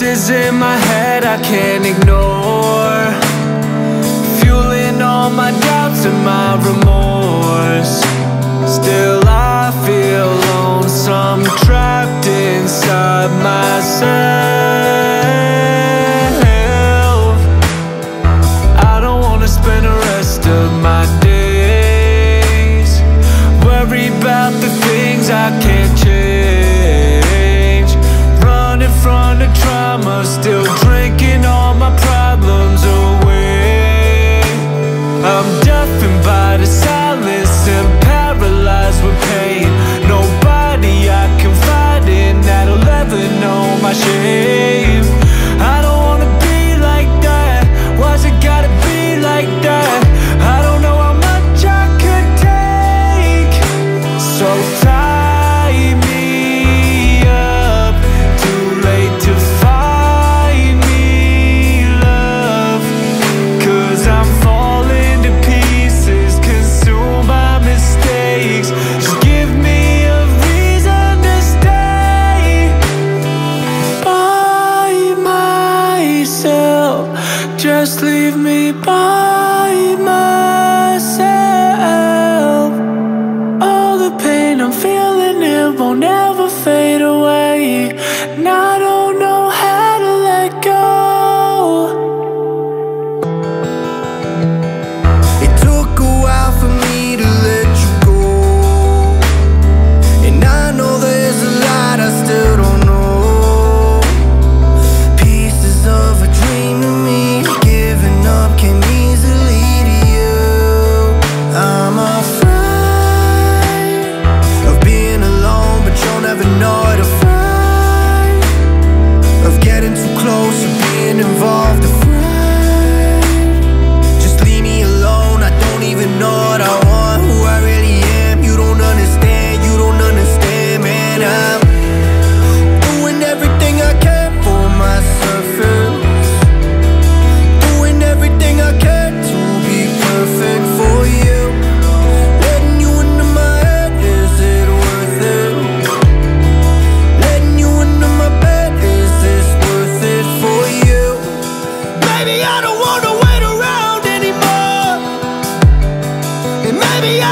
voices in my head I can't ignore. Fueling all my doubts and my remorse. Still I feel lonesome Trapped inside myself. I don't wanna spend the rest of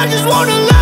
I just wanna love